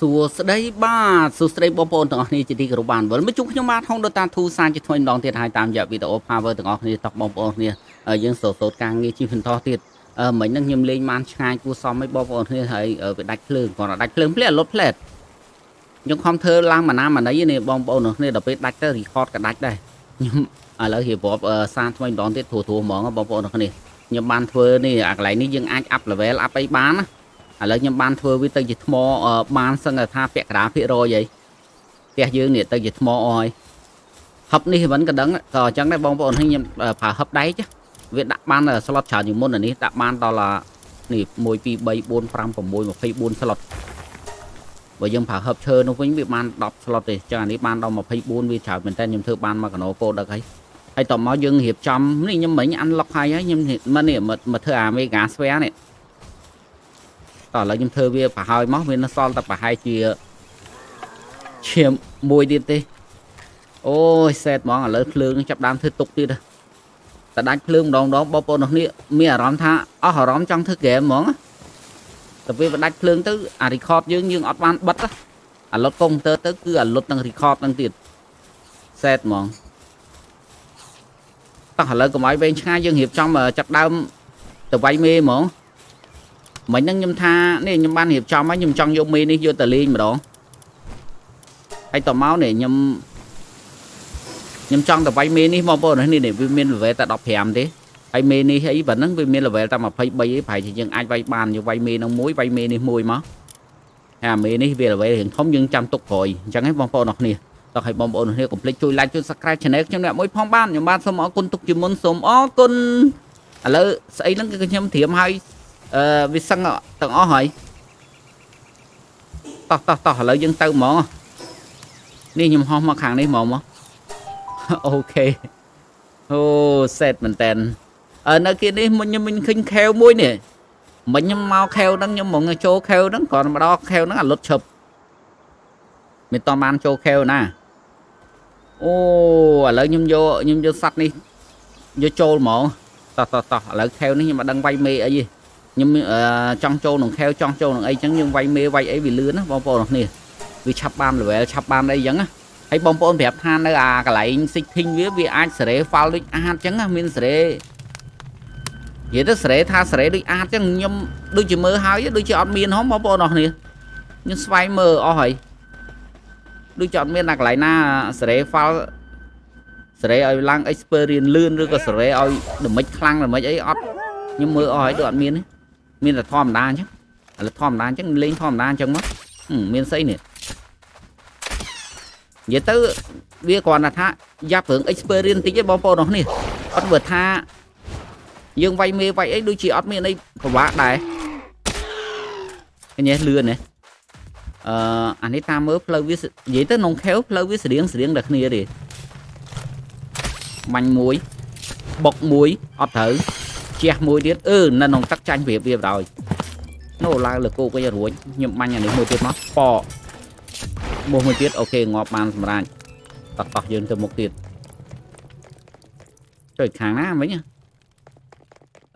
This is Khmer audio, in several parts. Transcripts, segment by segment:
សួស្តីបាទសួស្តីបងប្អូនទាំងអស់គ្នាជាទីគោរពបានវិលមកជួបខ្ញុំបាទហុងដូតាធូសានជាថ្មីម្ដងទៀតហើយតាមរយៈវីដេអូ Power ទាំងអស់គ្នាតោះបងប្អូនគ្នាយើងសូសូតការងារជីវិតបន្តទៀតអឺមិញហ្នឹងខ្ញុំលេងបានឆ្ងាយគួសមឲ្យបងប្អូនគ្នាហើយវាដាច់ភ្លើងគាត់ដាច់ភ្លើងភ្លាក់លុតផ្លែតខ្ញុំខំធ្វើឡើងម៉ាណាម៉ាណីនេះបងប្អូនគ្នាដល់ពេលដាច់ទៅ record ក៏ដាច់ដែរខ្ញុំឥឡូវរៀបរាប់សារថ្មីម្ដងទៀតធូរធូរហ្មងបងប្អូនគ្នាខ្ញុំបានធ្វើនេះអាកន្លែងនេះយើងអាច up level up អីបានណា ឥឡូវខ្ញុំបានធ្វើវាទៅជាថ្មបានសឹងថាពាក់កណ្ដាលភាគរយអីផ្ទះយើងនេះទៅជាថ្មអស់ហើយហឹបនេះមិនក៏ដឹងក៏អញ្ចឹងដែរបងប្អូនខ្ញុំប្រើហឹបដៃចាវាដាក់បានស្លុតច្រើនជាងមុនអានេះដាក់បានដល់នេះ1 2 3 4 5 6 24ស្លុតបើយើងប្រើហឹបឈើនោះវិញវាបាន10ស្លុតទេចឹងអានេះបានដល់24វាច្រើនមែនតើខ្ញុំធ្វើបានមួយកណោកោដឹកហើយហើយតមកយើងរៀបចំនេះខ្ញុំមិញអានឡុកហើយខ្ញុំមិននេះមកធ្វើអាមេហ្គាស្វែនេះ តោះឥឡូវខ្ញុំធ្វើវាប្រហើយមកវានៅសល់តែប្រហែលជាឈាមមួយទៀតទេអូយសែតហ្មងឥឡូវភ្លើងចាប់ដើមធ្វើទុកទៀតតែដាច់ភ្លើងម្ដងម្ដងបងប្អូននេះមានអារម្មណ៍ថាអស់អារម្មណ៍ចង់ធ្វើហ្គេមហ្មងតែពេលបដាច់ភ្លើងទៅអា record យើងយើងអត់បានបិទអាលុតកុំព្យូទ័រទៅគឺអាលុតនឹង record នឹងទៀតសែតហ្មងតោះឥឡូវកុំឲ្យវែងឆ្ងាយយើងរៀបចំចាប់ដើមទៅវាយមេហ្មង មិញហ្នឹងខ្ញុំថានេះខ្ញុំបានរៀបចំហើយខ្ញុំចង់យកមេនេះយកទៅលេងម្ដងហើយតមកនេះខ្ញុំខ្ញុំចង់ទៅវាយមេនេះបងប្អូននេះវាមាន level តែ15ទេហើយមេនេះអីបើហ្នឹងវាមាន level តែ23ឯងប្រហែលជាយើងអាចវាយបានយកវាយមេនឹងមួយវាយមេនេះមួយមកហើយអាមេនេះវា level រៀងធំយើងចាំទុកក្រោយអញ្ចឹងឯងបងប្អូនអរគ្នាតោះឲ្យបងប្អូនគ្នាកុំភ្លេចជួយ like ជួយ subscribe channel ខ្ញុំអ្នកមួយផងបានខ្ញុំបាទសូមអរគុណទុកជាមុនសូមអរគុណឥឡូវស្អីហ្នឹងគឺខ្ញុំត្រៀមឲ្យ អឺវាសឹងទាំងអស់ហើយតោះតោះតោះឥឡូវយើងទៅហ្មងនេះខ្ញុំហោះមកខាងនេះហ្មងមកអូខេអូសេតមែនតើអឺនៅគេនេះមុនខ្ញុំមិនឃើញខែវមួយនេះមិញខ្ញុំមកខែវហ្នឹងខ្ញុំមកចូលខែវហ្នឹងគ្រាន់ម្ដងខែវហ្នឹងអាលុតឈប់មិនតបានចូលខែវណាអូឥឡូវខ្ញុំយកខ្ញុំយកសัตว์នេះយកចូលហ្មងតោះតោះតោះឥឡូវខែវនេះខ្ញុំមិនដឹងវាយមេអីទេ ខ្ញុំចង់ចូលក្នុងខែវចង់ចូលក្នុងអីចឹងយើងវាយមេវាយអីវាលឿនណាបងប្អូនគ្នាវាឆាប់បាន level ឆាប់បានអីចឹងណាហើយបងប្អូនប្រាប់ថានៅអាកន្លែង sitting វាវាអាចសេរី file ដូចអាចចឹងណាមានសេរីនិយាយទៅសេរីថាសេរីដូចអាចចឹងខ្ញុំដូចជាមើលហើយដូចជាអត់មានហ៎បងប្អូនអរគ្នាខ្ញុំស្វែងមើលអស់ហើយដូចជាអត់មានអាកន្លែងណាសេរី file សេរីឲ្យឡើង experience លឿនឬក៏សេរីឲ្យដមិចខ្លាំងដមិចអីអត់ខ្ញុំមើលអស់ហើយដូចអត់មានទេ មានតែធម្មតាអញ្ចឹងឥឡូវធម្មតាអញ្ចឹងលេងធម្មតាអញ្ចឹងមកមានស្អីនេះនិយាយទៅវាគ្រាន់តែថាយ៉ាប់រឿង experience តិចទេបងប្អូនរបស់នេះអត់មើលថាយើងវាយមេវាយអីដូចជាអត់មានអីពិបាកដែរឃើញទេលឿនណាអឺអានេះតាមមើលផ្លូវវានិយាយទៅក្នុងខែវផ្លូវវាស្រៀងស្រៀងតែគ្នាទេបាញ់មួយបុកមួយអត់ត្រូវ ជះមួយទៀតអឺនៅក្នុងទឹកចាញ់ប្រៀបវាបដ ாய் នោះឡើងលើគោកវិញរួចខ្ញុំបាញ់អានេះមួយទៀតមកប៉បោះមួយទៀតអូខេងាប់បានសម្រាប់តោះតោះយើងទៅមុខទៀតជួយខាងណាមិញ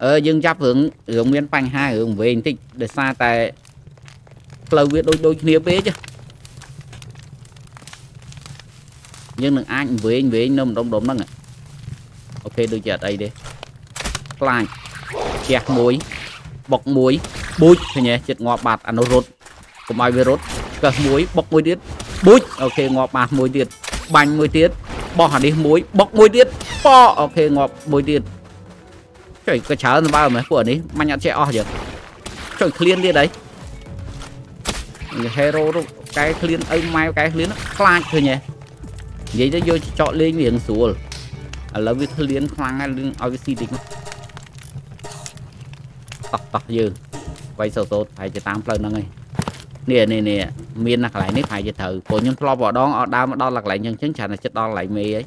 អឺយើងចាប់រឿងរឿងមានបញ្ហារឿងវែងបន្តិចដោយសារតែផ្លូវវាដូចដូចគ្នាពេកយើងនឹងអាចវែងវែងនៅម្ដុំដុំហ្នឹងអូខេដូចជាអត់អីទេ ខ្លាចជះមួយបុកមួយប៊ូចឃើញទេចិត្តងាប់បាត់អានោះរត់កុំឲ្យវារត់កឹសមួយបុកមួយទៀតប៊ូចអូខេងាប់បាត់មួយទៀតបាញ់មួយទៀតបោះអានេះមួយបុកមួយទៀតប៉អូខេងាប់មួយទៀតចុយក៏ច្រើនបើមែនពួកនេះមាញ់អត់ចេះអស់ចឹងចុយឃ្លានទៀតអីហេរ៉ូកែឃ្លានអីម៉ែកែឃ្លានខ្លាចឃើញទេនិយាយទៅយកចកលេងវាងស្រួលឥឡូវវាឃ្លានខ្លាំងហើយឲ្យវាស៊ីតិចម កតោះតោះយើងវាយសោតប្រហែលជាតាមផ្លូវហ្នឹងឯងនេះនេះនេះមានណាកន្លែងនេះប្រហែលជាត្រូវព្រោះខ្ញុំធ្លាប់ម្ដងអត់ដើរមកដល់កន្លែងអញ្ចឹងច្រើនតែចិត្តដល់កន្លែងមេឯង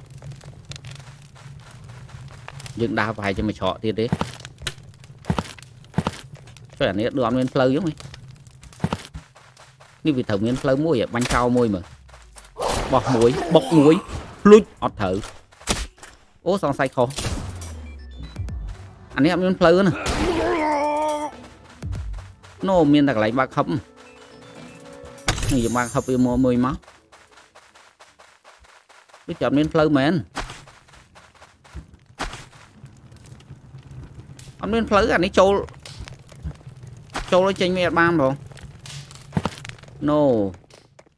យើងដើរប្រហែលជាមួយច្រកទៀតទេជួយអានេះដូចអត់មានផ្លូវអញ្ចឹងនេះវាត្រូវមានផ្លូវមួយបាញ់ចោលមួយមើលបោះមួយបុកមួយភ្លុចអត់ត្រូវអូសង្ស័យខុសអានេះអត់មានផ្លូវណា ណូមានតែកន្លែងបាក់ខឹបនេះយើងមកហឹបវាមកមួយមកដូចចាំមានផ្លូវមែនអត់មានផ្លូវអានេះចូលចូលឲ្យចេញវាអត់បានបង no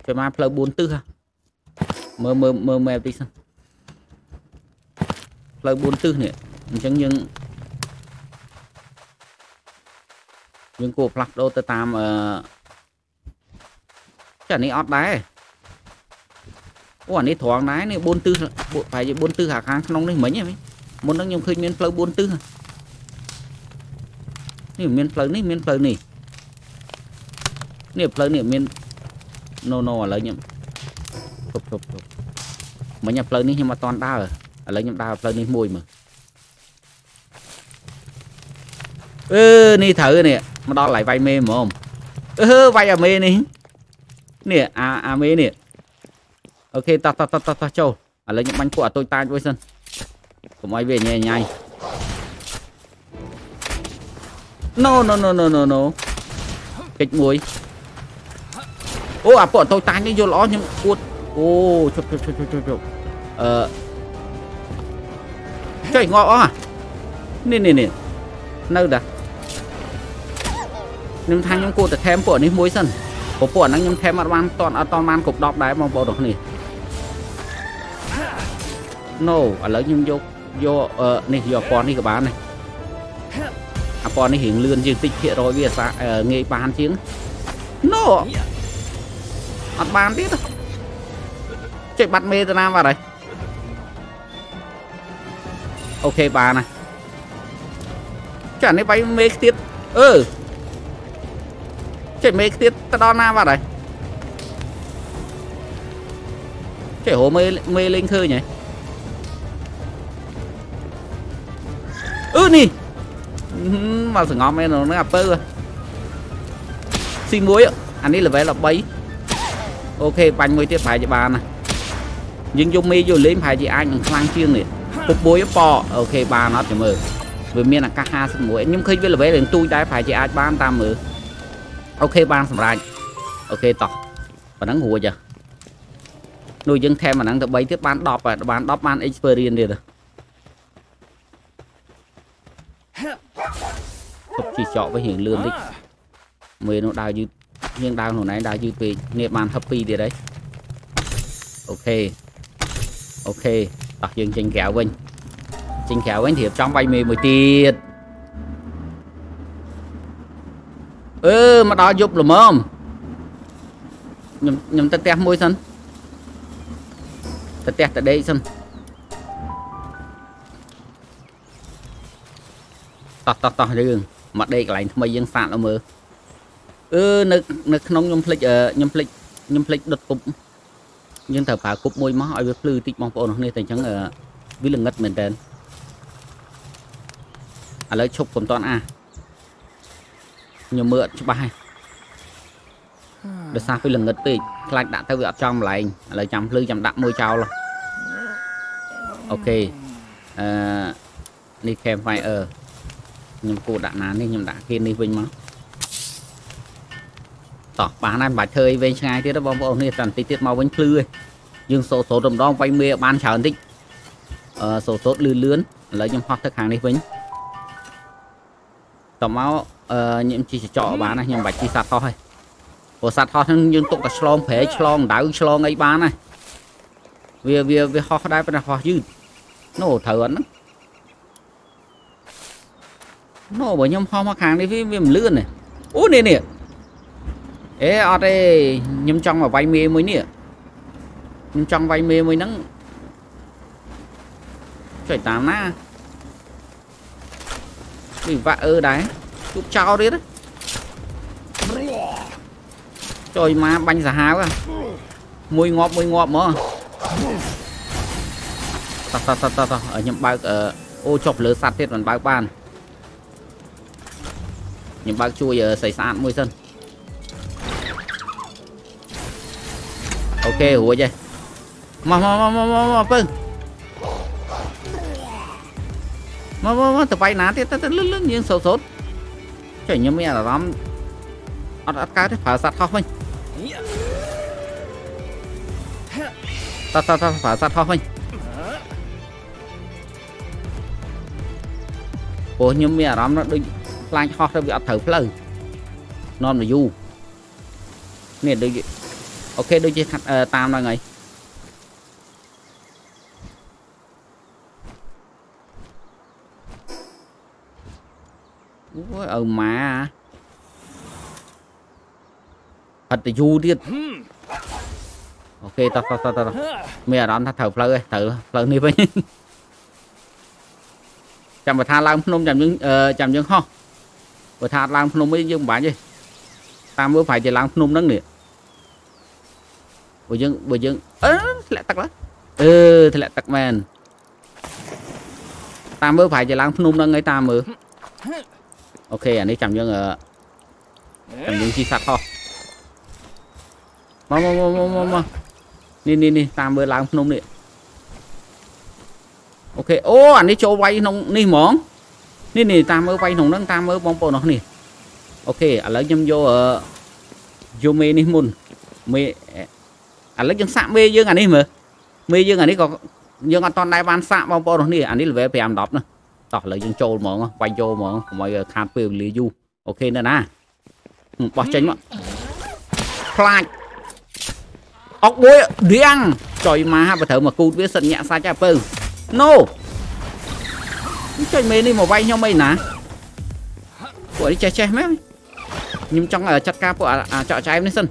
ចាំមកផ្លូវ4ទិសមើលមើលមើល map តិចសិនផ្លូវ4ទិសនេះអញ្ចឹងយើង យើងគួរផ្លាស់ប្ដូរទៅតាមអឺចានេះអត់ដែរអូអានេះត្រង់ដែរនេះ4ទិសប្រហែលជា4ទិសខាងក្នុងនេះមិញហ៎មុនហ្នឹងខ្ញុំឃើញមានផ្លូវ4ទិសនេះមានផ្លូវនេះមានផ្លូវនេះនេះផ្លូវនេះមាន no no ឥឡូវខ្ញុំគប់គប់គប់មិញផ្លូវនេះខ្ញុំអត់តន់ដើរឥឡូវខ្ញុំដើរផ្លូវនេះមួយមើលអឺនេះត្រូវនេះ មកដល់ឡៃវាយមេហ្មងអឺវាយអាមេនេះនេះអាអាមេនេះអូខេតោះតោះតោះតោះចូលឥឡូវខ្ញុំបាញ់ពួកអាតូចតាចមួយសិនកុំឲ្យវាញ៉ៃញ៉ៃ no no no no no no កិច្ចមួយអូអាពួកតូចតាចនេះយល់ល្អខ្ញុំគួតអូជប់ជប់ជប់ជប់ជប់អឺចុយងល់អស់នេះនេះនេះនៅតា ខ្ញុំថាខ្ញុំគួរតែថែមពួកនេះមួយសិនព្រោះពួកហ្នឹងខ្ញុំថែមអត់បានតន់អត់តន់បានគ្រប់10ដែរបងប្អូនទាំងគ្នា No ឥឡូវខ្ញុំយកយកនេះយកពណ៌នេះក៏បានដែរអាពណ៌នេះរៀងលឿនជាងតិចភាគរយវាសាងាយបានជាង No អត់បានទៀតចុចបាត់មេតាណាបាត់ហើយអូខេបានណាចានេះបាយមេខ្ទៀតអឺ ចុចមេខ្ទៀតទៅដល់ណាបាត់ហើយចុចហៅមេមេលេងឃើញហើយអឺនេះមកសងំមែនហ្នឹងអាពើស៊ីមួយអានេះ level 13អូខេបាញ់មួយទៀតប្រហែលជាបានណាយើងយកមេយកលេងប្រហែលជាអាចនឹងខ្លាំងជាងនេះពុកមួយប៉អូខេបានអត់ចាំមើលវាមានអាកាស51ខ្ញុំឃើញវា level រឿងទូចដែរប្រហែលជាអាចបានតាមមើល អូខេបានសម្រាប់okay តោះប៉ណ្ណឹងរួចហ៎នោះយើងថែមអាហ្នឹងទៅ3ទៀតបាន10ហើយបាន10បាន experience ទៀតទុកជីចកវិញរៀងលឿនតិចមើលនោះដើរយឺតយើងដើរខ្លួនឯងដើរយឺតពេកនេះបានហឹប2ទៀតហើយ okay okay តោះយើងចេញក្រៅវិញចេញក្រៅវិញរៀបចំវាយមេមួយទៀត អឺមកដល់យប់ល្មមខ្ញុំខ្ញុំទៅផ្ទះមួយសិនទៅផ្ទះតដេកសិនតោះតោះតោះយើងមកដេកកន្លែងថ្មីយើងសាកទៅមើលអឺនៅនៅក្នុងខ្ញុំភ្លេចខ្ញុំភ្លេចខ្ញុំភ្លេចដុតគប់យើងត្រូវប្រើគប់មួយមកឲ្យវាភ្លឺតិចបងប្អូនគ្នាតែអញ្ចឹងវាល្ងិតមែនតើឥឡូវឈប់កុំតន់អា ខ្ញុំមើលអត់ច្បាស់ហើយដោយសារវាល្ងិតពេកខ្លាចដាក់ទៅវាអត់ចំម្លែងឥឡូវចាំភ្លឺចាំដាក់មួយចោលអូខេអឺនេះ campfire ខ្ញុំគួរដាក់ណានេះខ្ញុំដាក់គេនេះវិញមកតោះបានហើយមិនបាច់ធ្វើអីវែងឆ្ងាយទៀតទេបងប្អូននេះតែបន្តិចទៀតមកវិញភ្លឺឯងយើងសូសូត្រម្ដងវាយមេបានច្រើនតិចអឺសូសូត្រលឿនលឿនឥឡូវខ្ញុំហោះទៅខាងនេះវិញតមក អឺខ្ញុំជីចកបានណាខ្ញុំមិនបាច់ជីសัตว์ហោះទេព្រោះសัตว์ហោះហ្នឹងយើងទុកតែឆ្លងប្រែឆ្លងដៅឆ្លងអីបានណាវាវាវាហោះដែរប៉ុន្តែហោះយឺតណូត្រូវអត់ហ្នឹងណូបើខ្ញុំហោះមកខាងនេះវាវាមិនលឿនទេអូនេះនេះអេអត់ទេខ្ញុំចង់មកវាយមេមួយនេះខ្ញុំចង់វាយមេមួយហ្នឹងជួយតាមណាវិបាក់អឺដែរ ជួបចោលទៀតជួយមកបាញ់សាហាវមួយងាប់មួយងាប់មកតោះតោះតោះតោះខ្ញុំបើកអូចុះលើសัตว์ទៀតមិនបើកបានខ្ញុំបើកជួយស្អីស្អាតមួយសិនអូខេរួ ចហើយមកមកមកមកមកពឹងមកមកមកទៅបាយណាទៀតទៅលឹងលឹងយើងសោតសោតចុះខ្ញុំមានអារម្មណ៍អត់អត់កើតទេប្រើសัตว์ហោះវិញ តោះតោះតោះប្រើសัตว์ខុសវិញព្រោះខ្ញុំមានអារម្មណ៍ថាដូចខ្លាញ់ហោះទៅវាអត់ត្រូវផ្លូវនាំទៅយូរនេះដូចអូខេដូចជាតាមដល់ហើយ ឪម៉ាអត់ទៅយូរទៀតអូខេតោះតោះតោះតោះមានអារម្មណ៍ថាត្រូវផ្លូវឯងត្រូវផ្លូវនេះវិញចាំបើថាឡើងភ្នំចាំយើងចាំយើងហោះបើថាឡើងភ្នំវិញយើងមិនបាច់ទេតាមមើលប្រហែលជាឡើងភ្នំហ្នឹងនេះបើយើងបើយើងអឺធ្លាក់ទឹកឡើយអឺធ្លាក់ទឹកមែនតាមមើលប្រហែលជាឡើងភ្នំហ្នឹងឯងតាមមើល អូខេអានេះចាំយើងចាំយើងជីសัตว์ហោះមកមកមកមកមកនេះនេះនេះតាមមើលឡើងភ្នំនេះokay អូអានេះចូលវាយក្នុងនេះហ្មងនេះនេះតាមមើលវាយក្នុងហ្នឹងតាមមើលបងប្អូនអស់នេះ okay ឥឡូវខ្ញុំយកយកមេនេះមុនមេឥឡូវយើងសាក់មេយើងអានេះមើលមេយើងអានេះក៏យើងអត់តន់ដែរបានសាក់បងប្អូនអស់នេះអានេះ level 5 10ណា តោះឥឡូវយើងចូលហ្មងវាយយកហ្មងកុំឲ្យខាតពេលវេលាយូរ okay នៅណាបោះចេញមកខ្លាចអុកមួយរៀងចុយមកបើត្រូវមកគូតវាសិតញាក់សាច់ហើយពើ no ចុយមេនេះមកវាយខ្ញុំអីណាពួកនេះចេះចេះមែនខ្ញុំចង់ចាត់ការពួកអាចកចែមនេះសិន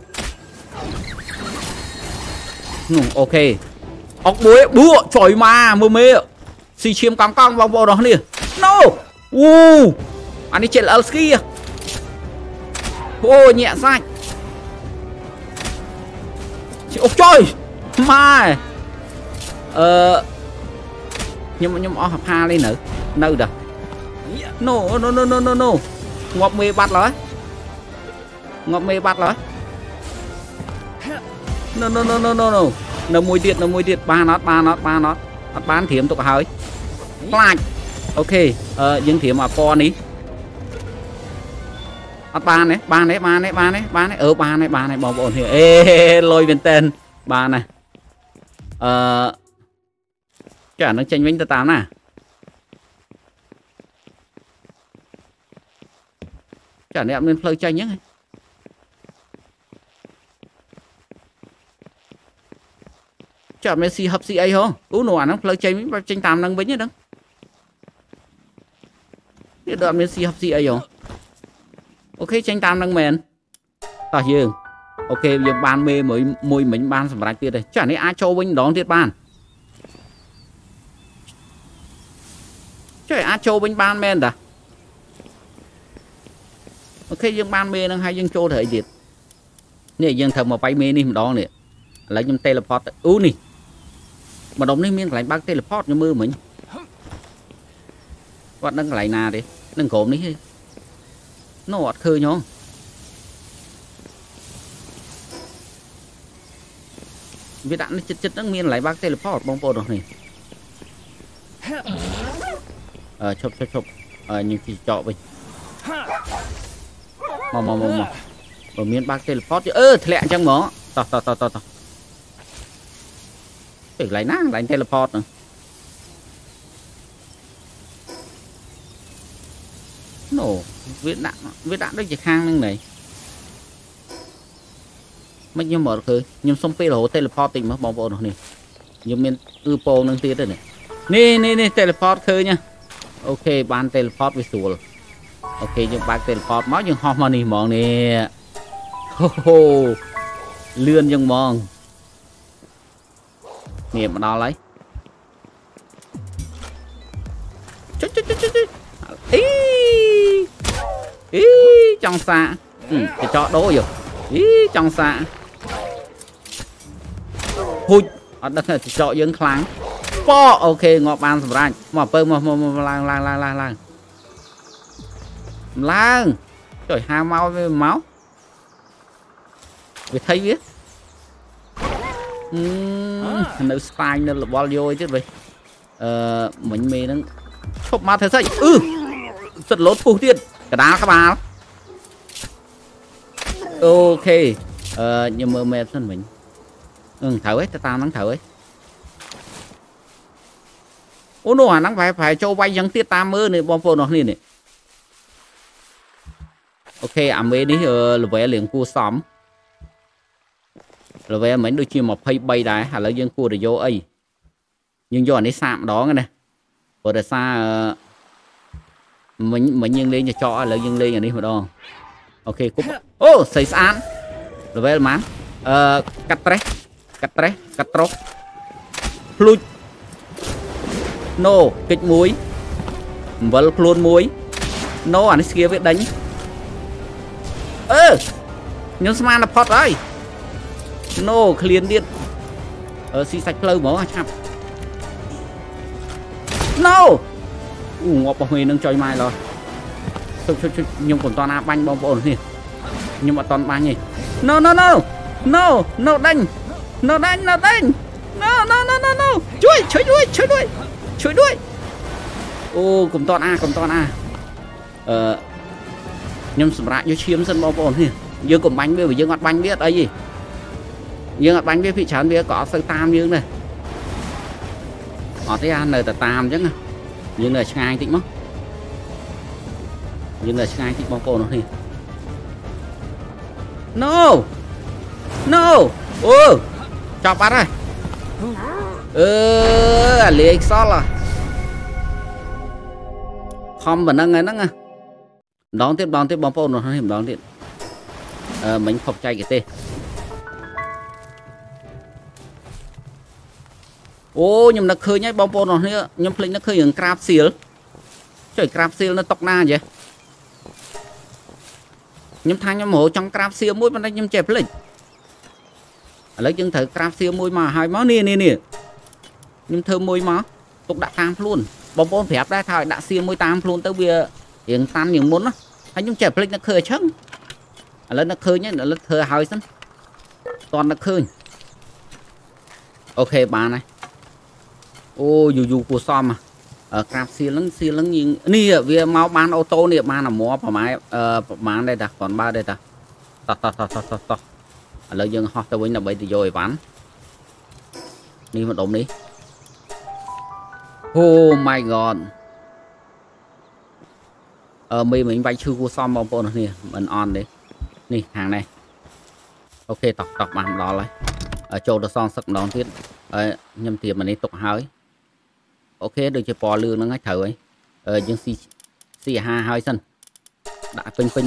នោះអូខេអុកមួយបួចុយមកមើលមេ ស៊ីឈាមកង់កង់បងប្អូនរបស់គ្នា no អូអានេះជា LL ski អូញាក់សាច់អូចុយម៉ែអឺខ្ញុំខ្ញុំអស់ផានេះនៅនៅតា no no no no no no ងាប់មេបាត់ឡើយងាប់មេបាត់ឡើយ no no no no no no នៅមួយទៀតនៅមួយទៀតបានអត់បានអត់បានអត់ អត់បានត្រៀមទុកឲ្យខ្លាចអូខេអឺយើងត្រៀមអាពណ៌នេះអត់បានទេបានទេបានទេបានទេបានទេអឺបានទេបានទេបងប្អូនហេអេលុយមែនតែនបានណាអឺចានឹងចេញវិញទៅតាមណាចាអ្នកអត់មានផ្លូវចេញហ្នឹង ចាអត់មានស៊ីហឹបស៊ីអីហ៎អូនោះអាហ្នឹងផ្លូវចេញវិញចេញតាមហ្នឹងវិញហ្នឹងនេះដល់អត់មានស៊ីហឹបស៊ីអីហ៎ okay ចេញតាមហ្នឹងមែនតោះយើង okay យើងបានមេមួយមួយមិញបានសម្រាប់ទៀតទេចានេះអាចចូលវិញម្ដងទៀតបានចុះអាចចូលវិញបានមែនតា okay យើងបានមេនឹងហើយយើងចូលទៅអីទៀតនេះយើងត្រូវមកបៃមេនេះម្ដងនេះឥឡូវខ្ញុំ teleport ទៅអូនេះ ម្ដុំនេះមានកន្លែងបើក teleport ខ្ញុំមើលមិញគាត់ដឹងកន្លែងណាទេនឹងក្រុមនេះទេនោះអត់ឃើញហ៎វាដាក់នេះចិត្តចិត្តហ្នឹងមានកន្លែងបើក teleport បងប្អូនរបស់នេះអឺឈប់ឈប់ឈប់អឺខ្ញុំជិះចកវិញមកមកមកមកបើមានបើក teleport អឺធ្លាក់អញ្ចឹងហ្មងតោះតោះតោះតោះ ទៅកន្លែងណាកន្លែង teleport ហ្នឹងណូវាដាក់វាដាក់ដូចជាខាងហ្នឹងណែមិនខ្ញុំមកឃើញខ្ញុំសុំពេលរហូត teleport តិចមើលបងប្អូននេះខ្ញុំមានគឺពងនឹងទៀតទេនេះនេះនេះ teleport ឃើញណាអូខេបាន teleport វាស្រួលអូខេយើងបើក teleport មកយើងហោះមកនេះហ្មងនេះហូហូលឿនយ៉ាងហ្មង នេះមកដល់ហើយចុចចុចចុចចុចអីអីចង់សាកចកដោយោអីចង់សាហួចអត់ដឹងថាចកយើងខ្លាំងប៉អូខេងាប់បានសម្រាប់មកពើមកមកឡើងឡើងឡើងឡើងឡើងឡើងចុយហាមកវាមកវាថៃវា នៅស្តាញនៅរបល់យោទៀតវិញអឺមិញមេហ្នឹងឈប់មកធ្វើស្អីអឺសិតលោតពុះទៀតកដាលក្បាលokay អឺខ្ញុំមើល map សិនមិញអឺត្រូវឯងទៅតាមហ្នឹងត្រូវឯងអូនោះអាហ្នឹងប្រហែលប្រហែលចូលវាយយ៉ាងទៀតតាមមើលនេះបងប្អូនអស់គ្នានេះ okay អាមេនេះ level រៀងគួរសម level មិញដូចជា23ដែរឥឡូវយើងគួរទៅយកអីយើងយកអានេះសាកម្ដងណាព្រោះតែសារមិញមិញយើងលេងចកឥឡូវយើងលេងអានេះម្ដងអូខេគប់អូស្អីស្អាត level ប៉ុន្មានអឺកាត់ត្រេះកាត់ត្រេះកាត់ត្រុកភ្លុចណូកិច្ចមួយអំបិលខ្លួនមួយណូអានេះស្គៀវាដេញអឺខ្ញុំស្មានតែផុតហើយ ណូឃ្លានទៀតអឺស៊ីសាច់ផ្លូវហ្មងឆាប់ណូអូងាប់របស់មេនឹងចុយម៉ែឡោះជុចជុចជុចខ្ញុំមិនតាន់ណាបាញ់បងប្អូននេះខ្ញុំអត់តាន់បាញ់ទេ No no no no no ដេញ No ដេញ No ដេញ No no no no no ជួយជួយជួយជួយជួយជួយជួយអូកុំតាន់អាកុំតាន់អាអឺខ្ញុំសម្រាប់យកឈាមសិនបងប្អូននេះយើងកុំបាញ់វាយើងអត់បាញ់វាអត់អីទេ យើងអត់បាញ់វាភិកច្រើនវាក៏អត់សូវតាមយើងដែរអត់ទេអានៅតែតាមអញ្ចឹងយើងនៅឆ្ងាយតិចមកយើងនៅឆ្ងាយតិចបងប្អូននេះ No No អូចាប់បាត់ហើយអឺអាលាយខ្សលខំប៉ុណ្ណឹងហ្នឹងណាម្ដងទៀតម្ដងទៀតបងប្អូននេះម្ដងទៀតអឺមិញខុសចែកទេ អូខ្ញុំនឹកឃើញហើយបងប្អូនរបស់នេះខ្ញុំភ្លេចនឹកឃើញរឿងក្រាបសៀលចុយក្រាបសៀលនៅតុកណាចេះខ្ញុំថាខ្ញុំរកចង់ក្រាបសៀលមួយប៉ុន្តែខ្ញុំចេះភ្លេចឥឡូវយើងត្រូវក្រាបសៀលមួយមកហើយមកនេះនេះនេះខ្ញុំធ្វើមួយមកទុកដាក់តាមខ្លួនបងប្អូនប្រាប់ដែរថាឲ្យដាក់សៀលមួយតាមខ្លួនទៅវារៀងតាន់ជាងមុនណាហើយខ្ញុំចេះភ្លេចនឹកឃើញអញ្ចឹងឥឡូវនឹកឃើញឥឡូវធ្វើឲ្យសិនតន់នឹកឃើញអូខេបានហើយ អូយូយូគួសមក្រាបសៀលហ្នឹងសៀលហ្នឹងយើងនេះវាមកបានអូតូនេះបានអាមួប្រហែលប្រហែលដែរតាគ្រាន់បើដែរតាតោះតោះតោះតោះតោះតោះឥឡូវយើងហោះទៅវិញដើម្បីទៅយកអីវ៉ាន់នេះម្ដុំនេះ Oh my god អឺមេមិញវាយឈឺគួសមបងប្អូននេះមិនអន់ទេនេះខាងនេះ okay តោះតោះបានដល់ហើយចូលទៅសងសឹកម្ដងទៀតហើយខ្ញុំត្រៀមអានេះទុកហើយ okay ដូចជាពណ៌លឿងហ្នឹងហើយត្រូវហើយយើងស៊ីស៊ីអាហារហើយសិនដាក់ពេញពេញ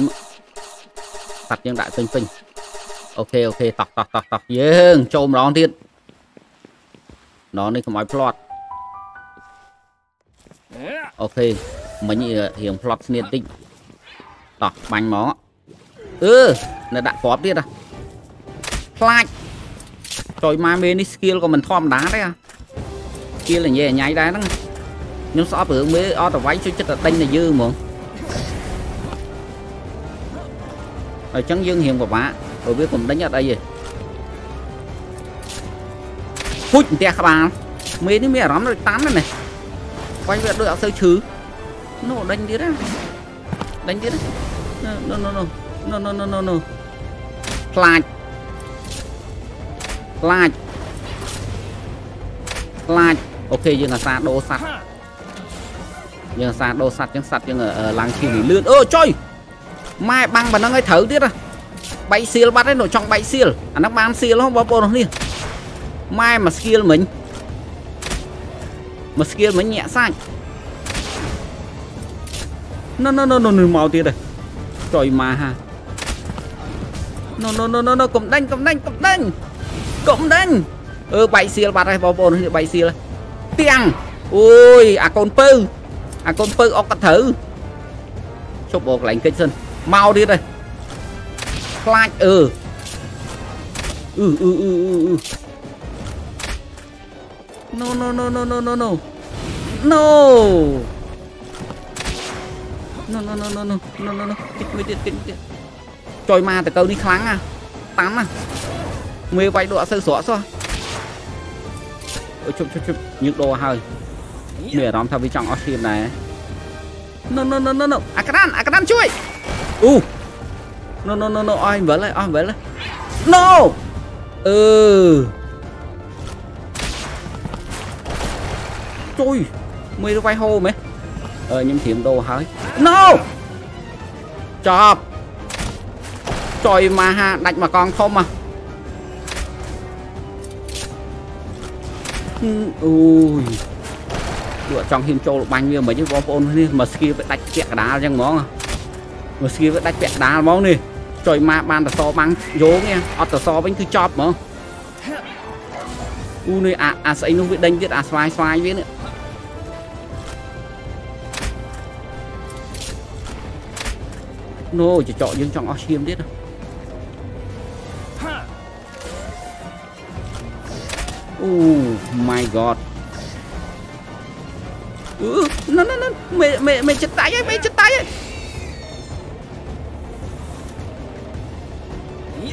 សត្វយើងដាក់ពេញពេញ okay okay តោះតោះតោះតោះយើងចូលម្ដងទៀតម្ដងនេះកុំឲ្យផ្្លាត់អូខេមិញរៀងផ្្លាត់ស្នៀតតិចតោះបាញ់មកអឺនៅដាក់គ្រាប់ទៀតហ៎ខ្លាចចុយម៉ាមេនេះ skill ក៏មិនធម្មតាទេ អា skill ញ៉ៃញ៉ៃដែរហ្នឹងខ្ញុំស្អប់រឿងមេអត់ទៅវាយជួយចិត្តតែដេញតែយើងហ្មងហើយចឹងយើងរៀងពិបាកព្រោះវាកុំដេញអត់អីទេហុចផ្ទះក្បាលមេនេះមានអារម្មណ៍ដូចតាន់ណាវាយវាដូចអត់សូវឈឺនោះដេញទៀតណាដេញទៀតណាណូណូណូណូណូណូណូណូខ្លាចខ្លាចខ្លាច អូខេយើងអាសាដូរសัตว์យើងអាសាដូរសัตว์ចឹងសัตว์យើងឡើងឈីលឿនអូចុយម៉ែបាំងប៉ុណ្ណឹងឲ្យត្រូវទៀតបែកសៀលបាត់ហើយនៅចង់បែកសៀលអាហ្នឹងបានសៀលហ៎បងប្អូននេះម៉ែមកស្គៀលមិញមកស្គៀលមិញញាក់សាច់ណូណូណូណូមកទៀតហើយចុយម៉ាហាណូណូណូណូកុំដាញ់កុំដាញ់កុំដាញ់កុំដាញ់អឺបែកសៀលបាត់ហើយបងប្អូននេះបែកសៀល ទាំងអូយអាកូនពៅអាកូនពៅអុកកត្រូវជប់អូកន្លែងគេចសិនមកទៀតហើយខ្លាចអឺអឺអឺអឺអឺ No no no no no no no No No no no no no no no no តិចមួយទៀតតិចទៀតចុយមកតកៅនេះខ្លាំងណាតាន់ណាមេវាយដកអសូវស្រក់សោះ ជុបជុបជុបញឹកដោហើយមានអារម្មណ៍ថាវាចង់អស់ឈាមដែរ No no no no no អាក្រានអាក្រានជួយអូ No no no no អស់វិញហើយអស់វិញហើយ No អឺជួយមើលវាយហូមែនអឺខ្ញុំត្រៀមដោហើយ No ចប់ចុយមកហាដាច់មកកងធំមក អូយយកចង់ហ៊ានចូលបាញ់វាមិនបងប្អូននេះមកស្គីវាដាច់ពាក់កដាលអញ្ចឹងហ្មងមកស្គីវាដាច់ពាក់កដាលហ្មងនេះចុយមកបានតសបាំងយោងអត់តសវិញគឺចប់ហ្មងអូនេះអាអាស្អីនោះវាដេញទៀតអាស្វាយស្វាយវានេះណូចចកយើងចង់អស់ឈាមទៀតអូ my god អឺណ៎ណ៎មេមេមេចិត្តតាយហើយមេចិត្តតាយហើយ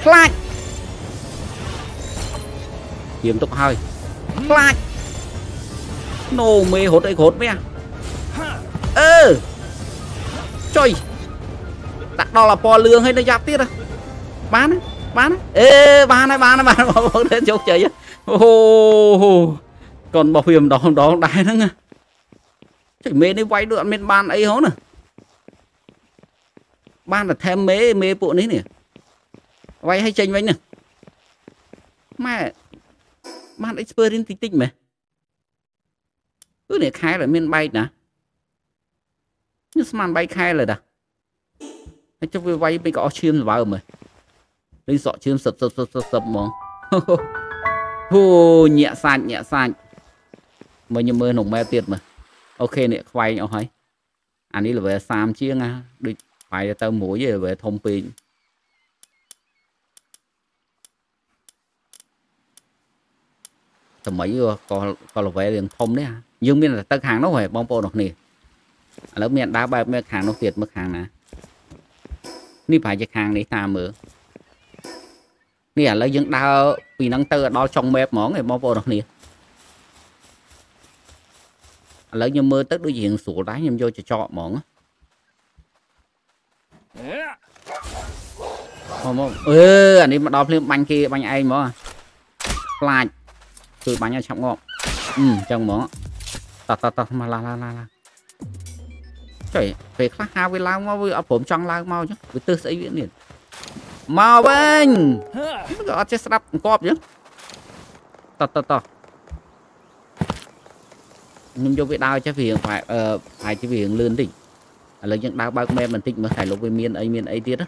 ខ្លាចទៀមទុកហើយខ្លាចណូមេរត់អីរត់វាអឺចុយដាក់ដល់អពណ៌លឿងហើយនៅយ៉ាប់ទៀតបានបានអេបានហើយបានហើយបានបងប្អូនជោគជ័យ អូកូនរបស់វាម្ដងម្ដងដែរហ្នឹងចុយមេនេះវាយដូចអត់មានបានអីហ៎ណាបានតែថែមមេមេពួកនេះនេះវាយឲ្យចេញវិញណាម៉ែបាន experience តិចតិចមែនគឺនេះខែតែមានបែកណានេះស្មានបែកខែលើតាហើយចុះវាវាយពេកក៏អស់ឈាមសបើមើលនេះសក់ឈាមសិតសិតសិតសិតហ្មង ហូញាក់សាច់ញាក់សាច់មើលខ្ញុំមើលក្នុងម៉ែទៀតមើលអូខេនេះខ្វែងអស់ហើយអានេះ level 30ជាងណាដូចបាយទៅមួយឯ level ធំពេកថ្មីក៏ក៏ level រៀងធំនេះយើងមានតែទឹកខាងនោះហ៎បងប្អូនរបស់គ្នាឥឡូវមានដើរបែបមើលខាងនោះទៀតមើលខាងណានេះប្រហែលជាខាងនេះតាមមើល នេះឥឡូវយើងដើរពីហ្នឹងទៅដល់ចុង map ហ្មងឯងបងប្អូនរបស់គ្នាឥឡូវខ្ញុំមើលទៅដូចរៀងស្រួលដែរខ្ញុំយកចចកហ្មងមកអឺអានេះមកដល់ភ្លាមបាញ់គេបាញ់ឯងហ្មងខ្លាចជួយបាញ់ឲ្យឆាប់ងាប់អឺអញ្ចឹងហ្មងតតតមកឡាឡាឡាចុយពេលខ្លះហៅវាឡើងមកវាអត់ព្រមចង់ឡើងមកអញ្ចឹងវាទើសស្អីវានេះ មកវិញក៏អត់ចេះស្ដាប់អង្គប់អញ្ចឹងតតតខ្ញុំយកវាដើរចេះវាប្រហែលអឺប្រហែលជាវារឿងលឿនតិចឥឡូវយើងដើរបើកមែបន្តិចមើលតែលោកវាមានអីមានអីទៀតណា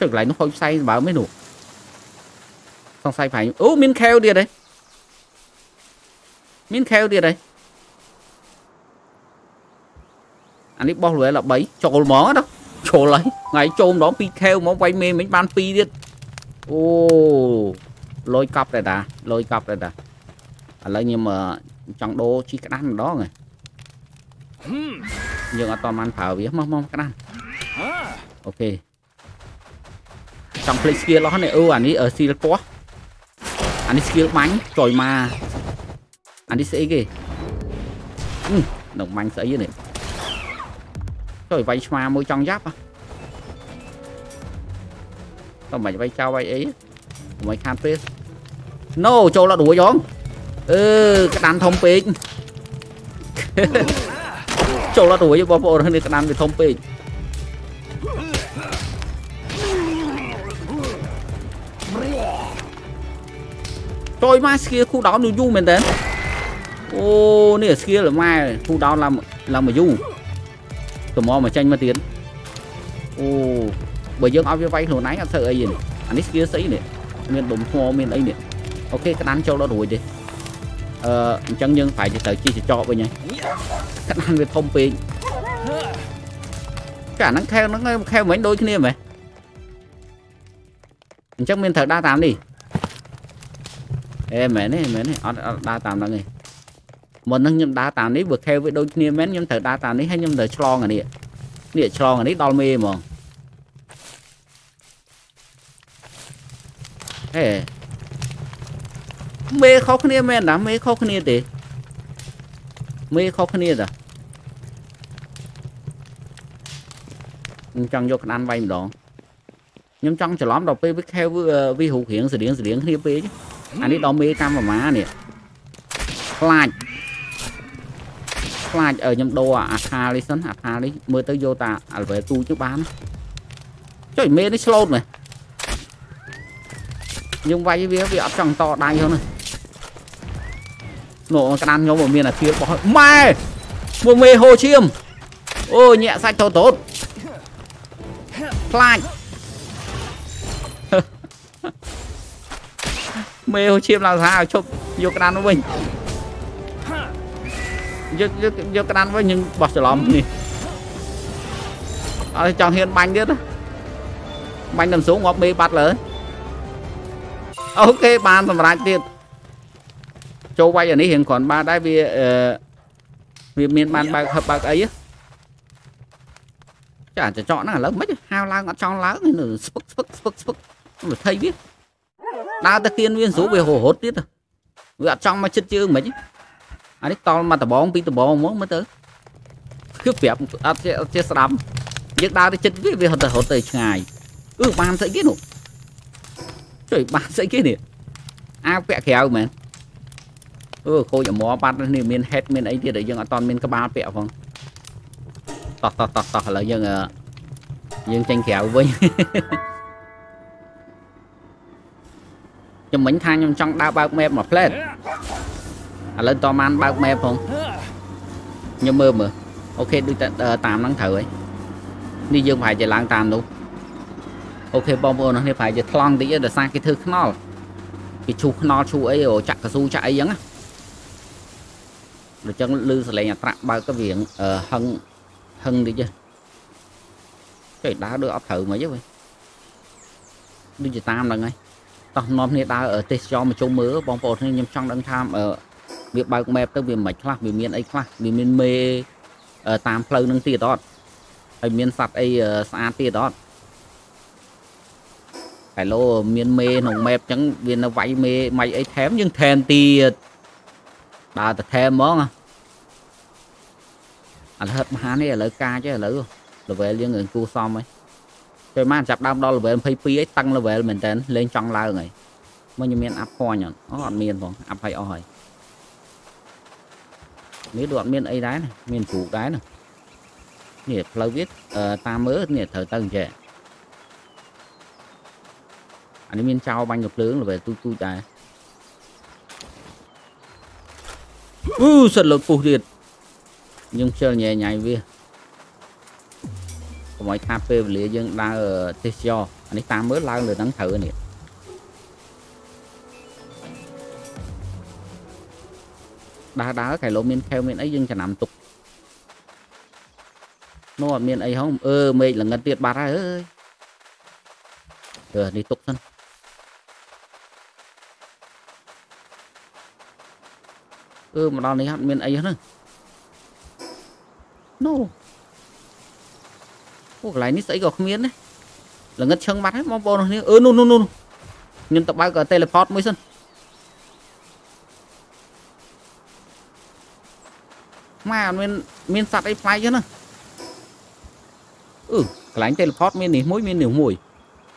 ចុះកន្លែងនោះហុយផ្សែងបើមិននោះសង្ស័យប្រហែលអូមានខែវទៀតហ៎មានខែវទៀតហី អានេះបោះលួយ13ចូលហ្មងណាចូលហើយថ្ងៃចូលម្ដង2ខែវហ្មងវាយមេមិញបាន2ទៀតអូលុយកប់តែតាលុយកប់តែតាឥឡូវខ្ញុំចង់ដូរជីក្តាន់ម្ដងហ៎យើងអត់តបានប្រើវាមកមកក្តាន់អូខេចង់ភ្លេច skill អស់នេះអូអានេះ skill ពណ៌អានេះ skill បាញ់ចុយមកអានេះស្អីគេនឹងមាញ់ស្អីនេះ ចុយវាយឆ្មាមួយចង់យ៉ាប់តើមិនវាយចោលវាយអីមិនខានពេល No ចូលអត់រួចហងអឺក្តាន់ធំពេកចូលអត់រួចបងប្អូននេះក្តាន់វាធំពេកចូលមកស្គីគូដោនយូរមែនតើអូនេះស្គីលម៉ែគូដោនឡើងឡើងមកយូរ តម្រមកចាញ់មកទៀតអូបើយើងឲ្យវាវាយខ្លួនឯងអត់ធ្វើអីទេអានេះស្គីស្អីនេះមានដុំថ្មមានអីនេះអូខេក្តាន់ចូលដល់រួចទេអឺអញ្ចឹងយើងប្រហែលជាត្រូវជីចចកវិញហើយក្តាន់វាធំពេកកាលហ្នឹងខែហ្នឹងខែមិញដូចគ្នាមែនអញ្ចឹងមានត្រូវដើរតាមនេះអេមែនទេមែនទេអត់អត់ដើរតាមហ្នឹងទេ មុនហ្នឹងខ្ញុំដើរតាមនេះបើខែវាដូចគ្នាមែនខ្ញុំត្រូវដើរតាមនេះហើយខ្ញុំត្រូវឆ្លងអានេះនេះឆ្លងអានេះដល់មេហ្មងហេមេខុសគ្នាមែនតាមេខុសគ្នាទេមេខុសគ្នាតាខ្ញុំចង់យកក្តាន់វាយម្ដងខ្ញុំចង់ច្រឡំដល់ពេលវាខែវារូបរាងស្រៀងស្រៀងគ្នាពេកអានេះដល់មេកម្មប្រមានេះខ្លាច ខ្លាចខ្ញុំដូរអាខាលនេះសិនអាខាលនេះមើលទៅយកតាអាល្វែទូជបានចុយមេនេះឆ្លូតមែនយើងវាយវាវាអត់ចង់តដៃហ្នឹងនោះក្តានខ្ញុំមានអាធៀបបោះម៉ែមួយមេហូឈាមអូញាក់សាច់តូតតូតខ្លាចមេហូឈាមឡើងថាឲ្យឈប់យកក្តាននោះវិញ យកយកយកក្តានវិញយើងបោះច្រឡំនេះអត់ចង់ហ៊ានបាញ់ទៀតបាញ់ដល់สูงងាប់មេបាត់លើអូខេបានសម្រាប់ទៀតចូលវាយអានេះរៀងគ្រាន់បានដែរវាអឺវាមានបានបើកហឹបបើកអីចាចចកហ្នឹងឥឡូវមិនហៅឡើងអត់ចង់ឡើងនៅស្ពឹកស្ពឹកស្ពឹកស្ពឹកទៅថៃវាដើរទៅគៀនវាស្រួលវារហូតទៀតវាអត់ចង់មកចិត្តជើងមិន អានេះតល់មកដបងពីដបងហ្មងមើលទៅគឺប្រាប់អត់អត់ចេះស្ដាប់យើងដើរទៅចិត្តវាវារត់ទៅរត់ទៅឆ្ងាយអឺបានស្អីគេនោះជួយបានស្អីគេនេះអាវពាក់ក្រៅមែនអឺខូចអមបាត់នេះមាន head មានអីទៀតដែលយើងអត់តមានក្បាលពាក់ផងតោះតោះតោះតោះឥឡូវយើងយើងចេញក្រៅវិញខ្ញុំមិញថាខ្ញុំចង់ដើរបើក map មួយផ្លែត ឥឡូវតបានបើក map ផងខ្ញុំមើលមើលអូខេដូចតាមហ្នឹងត្រូវហើយនេះយើងប្រហែលជាឡើងតាមនោះអូខេបងប្អូននេះប្រហែលជាថ្លង់តិចដោយសារគេធ្វើខ្នល់គេឈូសខ្នល់ឈូសអីចាក់កស៊ូចាក់អីចឹងណាដូច្នេះលឺសលេងអាត្រាក់បើកទៅវាហឹងហឹងតិចចុយដើរដូចអត់ត្រូវមិនទេវិញដូចជាតាមហ្នឹងហើយតោះនាំគ្នាដើរទេសចរមកជុំមើលបងប្អូនខ្ញុំចង់ដឹងថា វាបើក map ទៅវាមិនខ្លះវាមានអីខ្លះវាមានមេតាមផ្លូវនឹងទៀតអត់ហើយមានសัตว์អីស្អាតទៀតអត់ហេឡូមានមេក្នុង map ចឹងវានៅវាយមេមិនអីថែមយើងថែមទៀតដើរទៅថែមហ្មងអត់ហិតមហានេះឥឡូវកាចឥឡូវ level យើងនឹងគូសំហើយពេលមកចាប់ដើមដល់ level 22ហើយតឹង level មែនតើលេងចង់ឡើងហើយមកខ្ញុំមាន up point អត់អត់មានផង up ឲ្យអស់ហើយ នេះដូចអត់មានអីដែរមានព្រូកដែរនេះផ្លូវវាតាមមើលនេះត្រូវទៅអញ្ចឹងអានេះមានចោលបាញ់ទៅភ្លើង level ទូទូដែរអឺសិតលើពុះទៀតយើងខ្ជិលញ៉ៃញ៉ៃវាកុំឲ្យខាតពេលវេលាយើងដើរទេសចរអានេះតាមមើលឡើងលើហ្នឹងត្រូវនេះ ដើរដើរកែលោមានខែវមានអីយើងចំណាំទុកនោះអត់មានអីហងអឺមេឃល្ងិតទៀតបាត់ហើយអើយអឺនេះទុកសិនអឺមកដល់នេះអត់មានអីហ្នឹងណូអូកន្លែងនេះស្អីក៏គ្មានដែរល្ងិតឈឹងបាត់ហើយបងប្អូននេះអឺនោះនោះនោះខ្ញុំទៅបើក teleport មួយសិន ម៉ែអត់មានមានសัตว์អីផ្លែចឹងណាអឺកន្លែង teleport មាននេះមួយមាននេះមួយ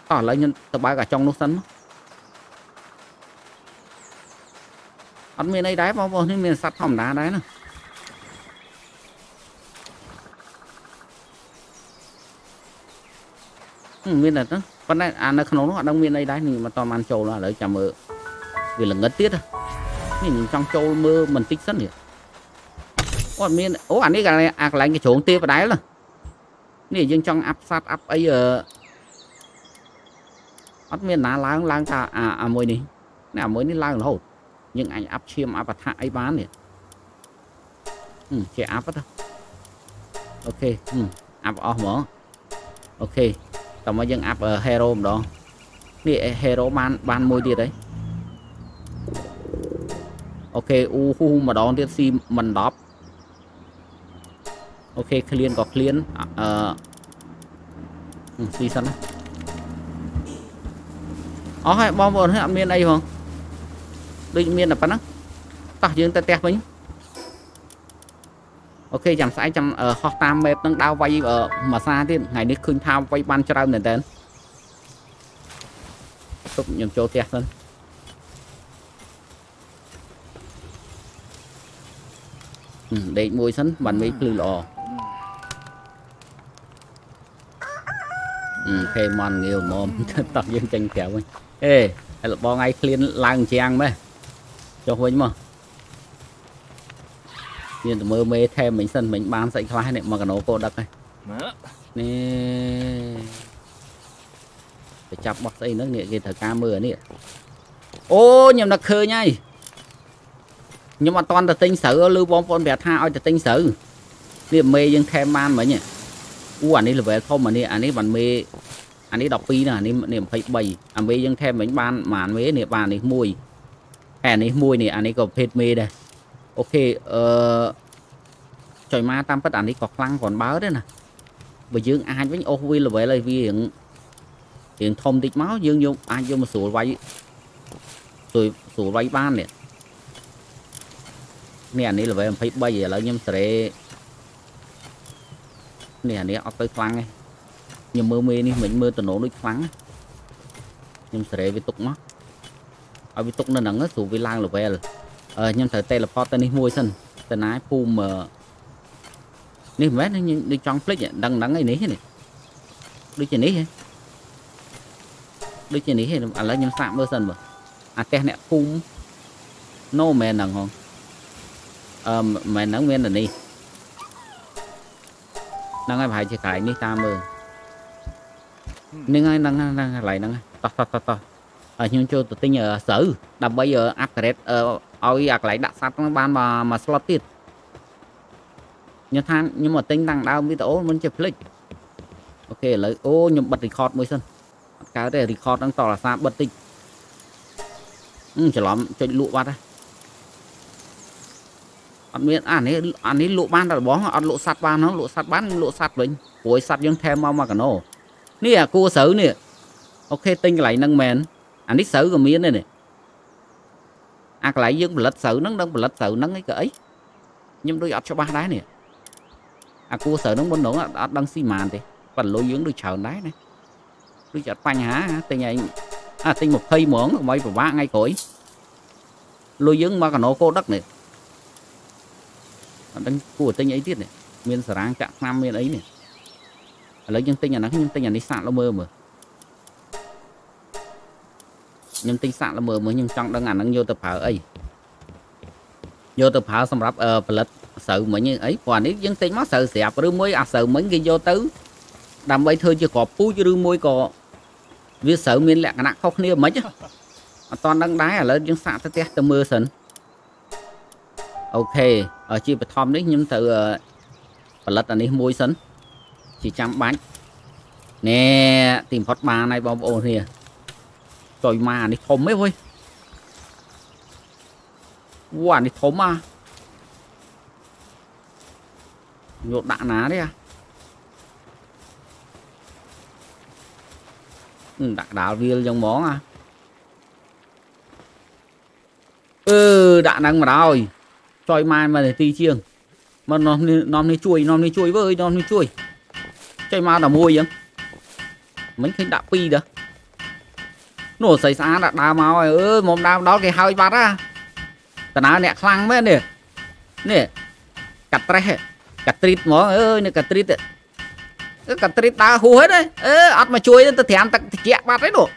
តោះឥឡូវខ្ញុំទៅបើកអាចុងនោះសិនមកអត់មានអីដែរបងប្អូននេះមានសត្វធម្មតាដែរណាមានតែហ្នឹងប៉ុន្តែអានៅក្នុងនោះអត់ដឹងមានអីដែរនេះមិនតបានចូលឥឡូវចាំមើលវាល្ងិតទៀតនេះខ្ញុំចង់ចូលមើលបន្តិចសិននេះ អត់មានអូអានេះកន្លែងអាកន្លែងគេជ្រងទាបដែរនេះយើងចង់អាប់សัตว์អាប់អីអឺអត់មានណាឡើងឡើងថាអាមួយនេះនេះអាមួយនេះឡើងរហូតយើងអាចអាប់ឈាមអាប់អថាអីបាននេះជាអាប់ទៅអូខេអាប់អស់ហ្មងអូខេតើមកយើងអាប់ hero ម្ដងនេះ hero បានបានមួយទៀតហើយអូខេអ៊ូហ៊ូម្ដងទៀតស៊ីមិន10 អូខេក្លៀនក៏ក្លៀនអឺស៊ីសិនណាអស់ហើយបងប្អូនអត់មានអីផងដូចមានតែប៉ុណ្ណឹងតោះយើងទៅផ្ទះវិញអូខេចាំស្អែកចាំហោះតាម map នឹងដើរវាយមួយសាទៀតថ្ងៃនេះឃើញថាវាយបានច្រើនមែនតើទុកខ្ញុំចូលផ្ទះសិនហឹមដេកមួយសិនបានមេឃភ្លឺល្អ អឺខេមន់ងាវហ្មងតោះយើងចេញក្រៅវិញអេហើយបងឯងឃ្លានឡើងជាងម៉េះចុះវិញមកមានតែមើលមេថែមមិញសិនមិញបានសាច់ខ្លះនេះមកកណោកោដឹកហ្នឹងនេះទៅចាប់បោះស្អីហ្នឹងនេះគេត្រូវការមើលនេះអូខ្ញុំនឹកឃើញហើយខ្ញុំអត់តន់ទៅទិញស្រូវឬបងប្អូនប្រាប់ថាឲ្យទៅទិញស្រូវនេះមេយើងថែមបានមិញ អូអានេះ level ធំអានេះអានេះបានមេអានេះ12ណាអានេះនេះ23អាមេយើងថែមមិញបានប្រហែលមេនេះបាននេះមួយហើយអានេះមួយនេះអានេះក៏ប្រភេទមេដែរអូខេអឺចុយមកតាមពិតអានេះក៏ខ្លាំងគ្រាន់បើទេណាបើយើងអាចវិញអូសវា level ឲ្យវារៀងរៀងធំតិចមកយើងយកអាចយកមកស្រួលវាយស្រួលស្រួលវាយបាននេះនេះអានេះ level 23ឥឡូវខ្ញុំសេរី នេះអានេះអត់ទៅខ្លាំងទេខ្ញុំមើលមេនេះមិនមើលតំណដូចខ្លាំងខ្ញុំសេរីវាទុកមកឲ្យវាទុកនៅហ្នឹងស្រួលវាឡើង level ខ្ញុំត្រូវ teleport ទៅនេះមួយសិនទៅណាភូមិនេះមិនមែនដូចចង់ភ្លេចដឹងហ្នឹងឯនេះនេះដូចជានេះដូចជានេះឥឡូវខ្ញុំសាកមើលសិនមើលអាផ្ទះអ្នកភូមិ no មែនហ្នឹងហងអឺមែនហ្នឹងមានតែនេះ ហ្នឹងហើយប្រហែលជាកន្លែងនេះតាមមើលហ្នឹងហើយហ្នឹងហ្នឹងកន្លែងហ្នឹងតោះតោះតោះតោះខ្ញុំចូលទៅទិញស្រូវដើម្បីអាប់ក្រេតឲ្យអាកន្លែងដាក់សัตว์ហ្នឹងបានមក slot ទៀតខ្ញុំថាខ្ញុំមកទិញតាំងដើមវីដេអូមិនចេះភ្លេចអូខេឥឡូវអូខ្ញុំបិទ record មួយសិនអត់កើតទេ record ហ្នឹងតរអាសាបិទតិចអឺច្រឡំចុចលក់បាត់ហ៎ អត់មានអានេះអានេះលក់បានតែរបស់អត់លក់សัตว์បានហ្នឹងលក់សัตว์បានលក់សัตว์វិញព្រោះសัตว์យើងថែមមកមកកណោនេះអាគួស្រូវនេះអូខេទិញកន្លែងហ្នឹងមែនអានេះស្រូវក៏មានដែរនេះអាកន្លែងយើងផលិតស្រូវហ្នឹងនឹងផលិតស្រូវហ្នឹងអីក៏អីខ្ញុំដូចអត់ច្បាស់ដែរនេះអាគួស្រូវហ្នឹងមុនហ្នឹងអត់ដឹងស៊ីម៉ានទេប៉ុន្តែលុយយើងដូចច្រើនដែរណាដូចអត់បញ្ហាទិញឯងអាទិញ20ហ្មងកុំឲ្យពិបាកថ្ងៃក្រោយលុយយើងមកកណោកោដឹកនេះ អត់ដឹងគួរទិញអីទៀតនេះមានសារ៉ាងចាក់ឆ្នាំមានអីនេះឥឡូវយើងទិញអាហ្នឹងខ្ញុំទិញអានេះសាក់លមើមើខ្ញុំទិញសាក់លមើមើខ្ញុំចង់ដឹងអាហ្នឹងយកទៅប្រើអីយកទៅប្រើសម្រាប់ផលិតស្រូវមិញអីព្រោះអានេះយើងទិញមកស្រូវស្រាប់ឬមួយអាស្រូវមិញគេយកទៅដើម្បីធ្វើជាក្របពូជឬមួយក៏វាស្រូវមានលក្ខណៈខុសគ្នាមិនអត់តដឹងដែរឥឡូវយើងសាកទៅផ្ទះទៅមើលសិន អូខេជាបឋមនេះខ្ញុំត្រូវផលិតអានេះមួយសិនជាចាំបាច់ណែទីបំផុតបានហើយបងប្អូនគ្នាចុយមកអានេះធំទេវ៉ុយវ៉ានេះធំអាយកដាក់ណាទេអាដាក់ដាល់វាលចឹងហ្មងអាអឺដាក់ហ្នឹងមកហើយ ចុយម៉ែមកនាទីជាងមកនាំនេះនាំនេះជួយនាំនេះជួយវើយនាំនេះជួយចុយមកតែមួយចឹងមិនឃើញដាក់ពីរដែរនោះស្អីស្អាតដើរមកហើយអើយមុំដើរដល់គេហើយបាត់ហ่าតាណាអ្នកខ្លាំងមែននេះនេះកាត់ត្រេះកាត់ទ្រីតហ្មងអើយនេះកាត់ទ្រីតកាត់ទ្រីតដើរហួសហ្នឹងអឺអត់មកជួយទៅត្រាំទឹកត្រជាក់បាត់ទេនោះ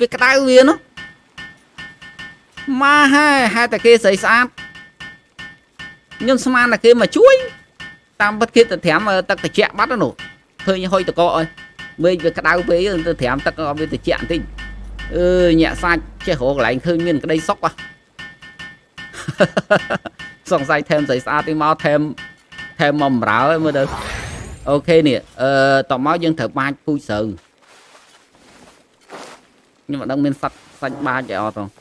វាក្តៅវានោះមកហើយហេតុតែគេស្អីស្អាត ខ្ញុំស្មានតែគេមកជួយ តាមពិតគេទៅត្រាំទឹកត្រជាក់បាត់នោះឃើញហុយតកអើយមេឃវាក្តៅពេកទៅត្រាំទឹកឲ្យវាត្រជាក់បន្តិចអឺញាក់សាច់ចេះរកកន្លែងឃើញមានក្តីសុកហ៎សង្ស័យថែមស្អីស្អាតទីមកថែមថែមមកបំរើឲ្យមើលទៅអូខេនេះអឺតមកយើងត្រូវបាចពូជស្រូវខ្ញុំមិនដឹងមានសัตว์សាច់បាចអីអត់ទេ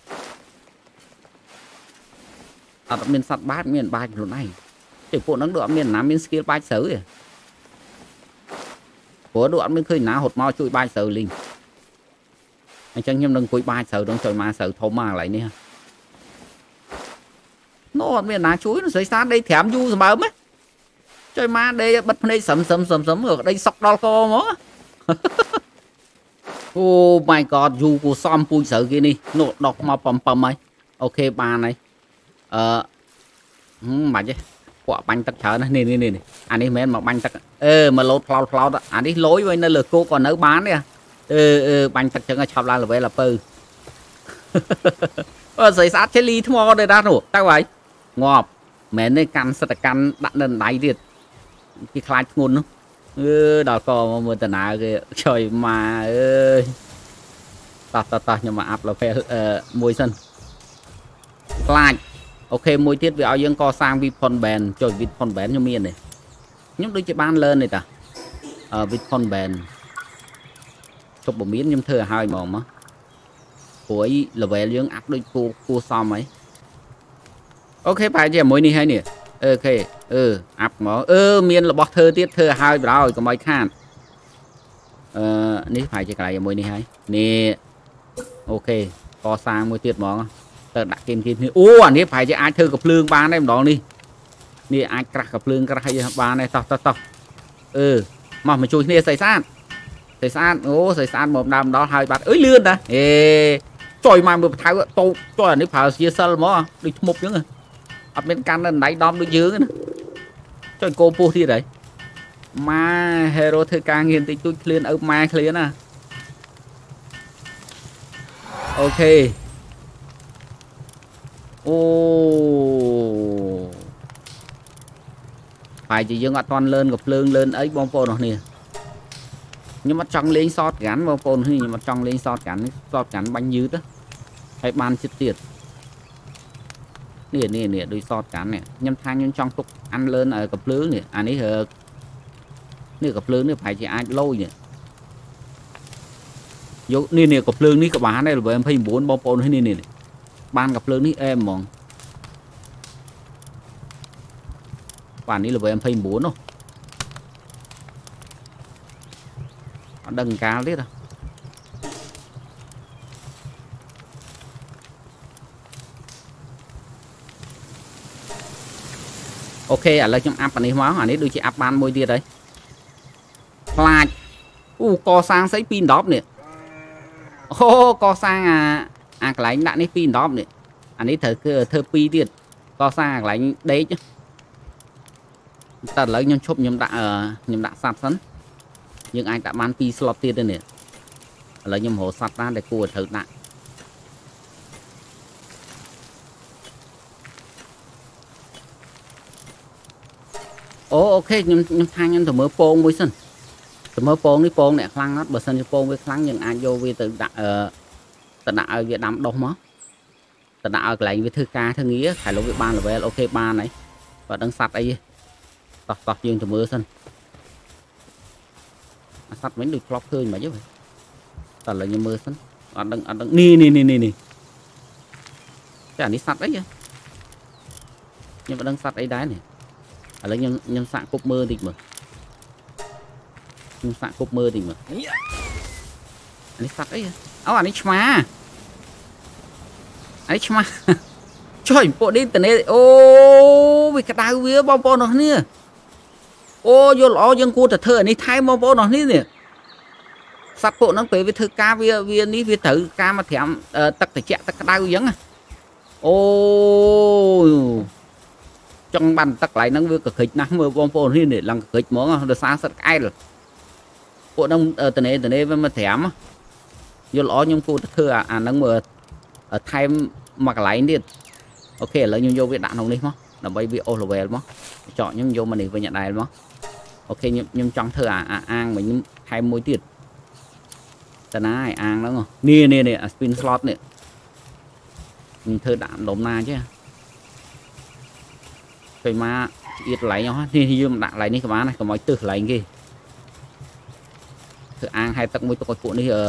អត់មានសัตว์បាចមានបាចខ្លួនឯងតែពួកហ្នឹងដូចអត់មានណាមាន skill បាចស្រូវទេព្រោះដូចអត់មានឃើញណារត់មកជួយបាចស្រូវលីងអញ្ចឹងខ្ញុំនឹងអង្គុយបាចស្រូវនឹងជួយមកស្រូវធំមកកន្លែងនេះណូអត់មានណាជួយស្រីស្អាតដេកត្រាំយូរសម្បើមហ៎ជួយមកដេកបិទភ្នែកសឹមសឹមសឹមសឹមក្តីសុកដល់កហ្មងអូ my god យូគូសំពូជស្រូវគេនេះនោះដកមកប៉ំប៉ំហើយអូខេបានហើយ អឺហឹមមិនបាច់ទេពួកបាញ់ទឹកច្រើនណានេះនេះនេះអានេះមិនមែនមកបាញ់ទឹកអឺមកលោតផ្លោតផ្លោតអានេះលយវិញនៅលើគោកក៏នៅបានទេអឺអឺបាញ់ទឹកចឹងឆាប់ឡើង level ទៅអឺស្អីស្អាតចេលីថ្មទេដែរនោះទៅហើយងាប់មែនទេកាន់សិតកាន់ដាក់នៅដៃទៀតគេខ្លាចធ្ងន់នោះអឺដល់កមកមើលតាណាគេចុយម៉ាអើយតោះតោះតោះខ្ញុំមកអាប់ level អឺមួយសិនខ្លាច អូខេមួយទៀតវាឲ្យយើងកសាង weapon band ចុយ weapon band ខ្ញុំមានទេខ្ញុំដូចជាបាន learn ទេតាអឺ weapon band ជប់បើមានខ្ញុំធ្វើឲ្យហើយហ្មងមកព្រោះអី level យើងអាប់ដូចគួគួសមហើយអូខេប្រហែលជាមួយនេះហើយនេះអូខេអឺអាប់មកអឺមានរបស់ធ្វើទៀតធ្វើឲ្យហើយបរោយកុំឲ្យខាតអឺនេះប្រហែលជាកន្លែងជាមួយនេះហើយនេះអូខេកសាងមួយទៀតហ្មង ទៅដាក់គីមគីមនេះអូអានេះប្រហែលជាអាចធ្វើកំភ្លើងបានដែរម្ដងនេះនេះអាចក្រាស់កំភ្លើងក្រាស់ឲ្យបានដែរតោះតោះតោះអឺមកមកជួយគ្នាស្អីស្អាតស្អីស្អាតអូស្អីស្អាតមកដើមដល់ហើយបាត់អើយលឿនតាអេចុយមកមើលបថៅតោចុយអានេះប្រើជាសិលហ្មងដូចធ្មប់អញ្ចឹងអត់មានកាន់នៅដៃដំដូចយើងណាចុយគោពោះទៀតហើយម៉ាហេរ៉ូធ្វើការងារបន្តិចតួចឃ្លានឪម៉ែឃ្លានណាអូខេអូ ហើយជាយើងអត់ទាន់លឿនក៏ភ្លើងលឿនអីបងប្អូនអរគ្នាខ្ញុំអត់ចង់លេងសតក្រានបងប្អូនខ្ញុំអត់ចង់លេងសតក្រាននេះសតក្រានបាញ់យឺតហើយបានចិត្តទៀតនេះនេះនេះដូចសតក្រាននេះខ្ញុំថាខ្ញុំចង់ទុកអានលឿនឲ្យកំភ្លើងនេះអានេះនេះកំភ្លើងនេះប្រហែលជាអាចលយនេះយកនេះនេះកំភ្លើងនេះក៏បានដែរ level 29បងប្អូននេះនេះ បានកំភ្លើងនេះអែមហ្មងបាទនេះ level 29នោះអត់ដឹងកាលទៀតអូខេឥឡូវខ្ញុំអាប់អានេះមកអានេះដូចជាអាប់បានមួយទៀតហើយខ្លាចអូកសាងស្អី2 10នេះអូកសាងអា អាកន្លែងដាក់នេះ2 10នេះអានេះត្រូវគឺធ្វើ2ទៀតកសាងអាកន្លែងដេកតែឥឡូវខ្ញុំឈប់ខ្ញុំដាក់ខ្ញុំដាក់សัตว์សិនយើងអាចដាក់បាន2 slot ទៀតទេនេះឥឡូវខ្ញុំរកសัตว์ណាដែលគួរត្រូវដាក់អូអូខេខ្ញុំខ្ញុំថាខ្ញុំទៅមើលពងមួយសិនទៅមើលពងនេះពងអ្នកខ្លាំងអត់បើសិនជាពងវាខ្លាំងយើងអាចយកវាទៅដាក់ អឺទៅដាក់ឲ្យវាដាំដុះមកទៅដាក់ឲ្យកន្លែងវាធ្វើការធ្វើងារខែលោកវាបាន level អូខេបានហើយបើដឹងសัตว์អីទេតោះតោះយើងទៅមើលសិនអាសัตว์វិញដូចធ្លាប់ឃើញមិនហ៎តើឥឡូវខ្ញុំមើលសិនអត់ដឹងអត់ដឹងនេះនេះនេះនេះចានេះសัตว์អីខ្ញុំមិនដឹងសัตว์អីដែរនេះឥឡូវខ្ញុំខ្ញុំសាក់គប់មើលតិចមើលខ្ញុំសាក់គប់មើលតិចមើលអា នេះសัตว์អីអូអានេះឆ្មាអានេះឆ្មាចុយពួកនេះតនេអូវាក្តៅវាបងប្អូនរបស់គ្នាអូយល់ល្អយើងគួរតែធ្វើអានេះថែមបងប្អូនរបស់គ្នានេះសត្វពួកហ្នឹងពេលវាធ្វើការវាវានេះវាត្រូវការមកត្រាំទឹកត្រជាក់ទឹកក្តៅអញ្ចឹងអូចង់បានទឹកកន្លែងហ្នឹងវាកក្រិចណាស់មើលបងប្អូននេះឡើងកក្រិចហ្មងដោយសារសិតក្អែលពួកហ្នឹងតនេតនេវាមកត្រាំ យល់ល្អខ្ញុំគួរតែធ្វើអាហ្នឹងមើលថែមមកកន្លែងទៀតអូខេឥឡូវខ្ញុំយកវាដាក់ក្នុងនេះមកដើម្បីវាអូស level មកចកខ្ញុំយកមកនេះវិញអដែលមកអូខេខ្ញុំខ្ញុំចង់ធ្វើអាអាងវិញខ្ញុំថែមមួយទៀតតាណាឯអាងហ្នឹងនេះនេះនេះអា spin slot នេះខ្ញុំធ្វើដាក់ដុំណាចេះពេលមកអៀតកន្លែងអស់នេះយើងដាក់កន្លែងនេះក៏បានដែរកុំឲ្យទឹះកន្លែងគេធ្វើអាងហែទឹកមួយទុកឲ្យពួកនេះអឺ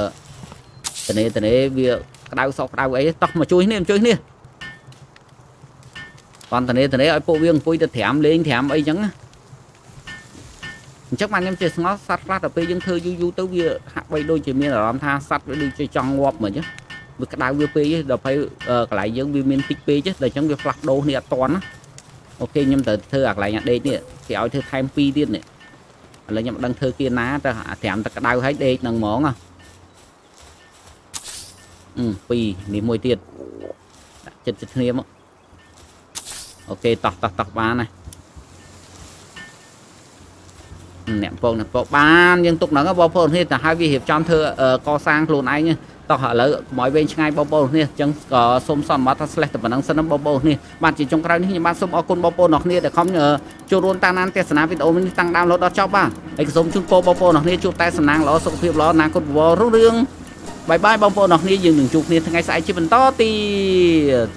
តនេតនេវាក្តៅសក់ក្តៅអីតោះមកជួយនេះមកជួយនេះបានតនេតនេឲ្យពួកវាអង្គុយទៅត្រាំលេងត្រាំអីចឹងណាអញ្ចឹងបានខ្ញុំចេះស្ងល់សត្វខ្លះដល់ពេលយើងធ្វើយូរយូរទៅវាហាក់បីដូចជាមានអារម្មណ៍ថាសត្វវាដូចជាចង់ងាប់មិនចឹងវាក្តៅវាពេកដល់ពេលកន្លែងយើងវាមានតិចពេកដល់អញ្ចឹងវាផ្លាស់ដូរនេះអត់តន់ណាអូខេខ្ញុំត្រូវធ្វើអាកន្លែងអាដេកនេះគេឲ្យធ្វើថែម2ទៀតនេះឥឡូវខ្ញុំមិនដឹងធ្វើគៀណាទៅត្រាំទឹកក្តៅឲ្យដេកនឹងហ្មង អឺពីរនេះមួយទៀតដាក់ចិត្តចិត្តគ្នាមកអូខេតោះតោះតោះបានណាអ្នកពងអ្នកពងបានយើងទុកហ្នឹងបងប្អូននេះតែឲ្យវារៀបចំធ្វើកសាងខ្លួនឯងតោះឥឡូវកុំឲ្យវែងឆ្ងាយបងប្អូននេះអញ្ចឹងក៏សូមសន្មតថា slash តែប៉ុណ្្នឹងសិនណាបងប្អូននេះបាទជាចុងក្រោយនេះខ្ញុំបាទសូមអរគុណបងប្អូនអ្នកគ្នាដែលខំចូលរួមតាមដានទស្សនាវីដេអូនេះតាំងដើមរហូតដល់ចប់បាទហើយក៏សូមជូនពរបងប្អូនអ្នកគ្នាជួបតែសំណាងល្អសុខភាពល្អអនាគតវររុងរឿង បាយបាយបងប្អូនអ្នកគ្នាយើងនឹងជួបគ្នាថ្ងៃស្អែកជាបន្តទៀត